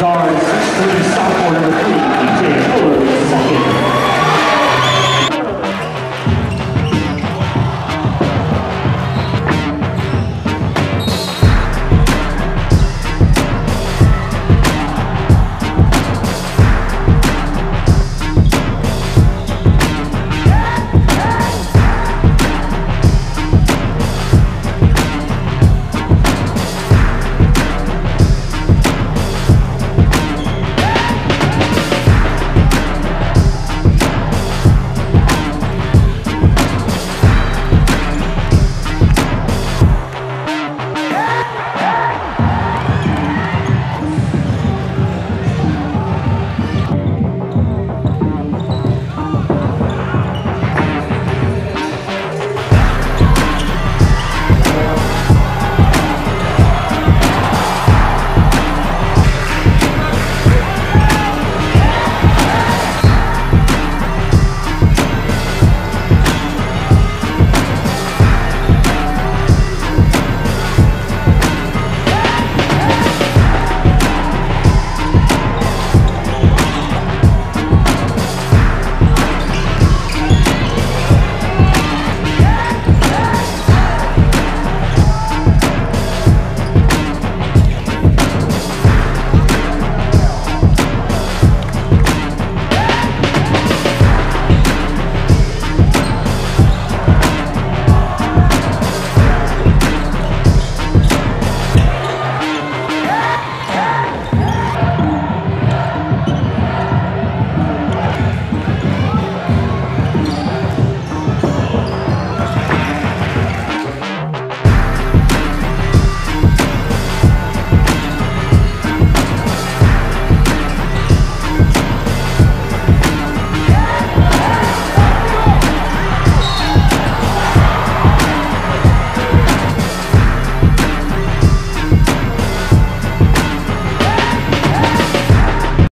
Guard 6'3", sophomore number three, DJ Fuller.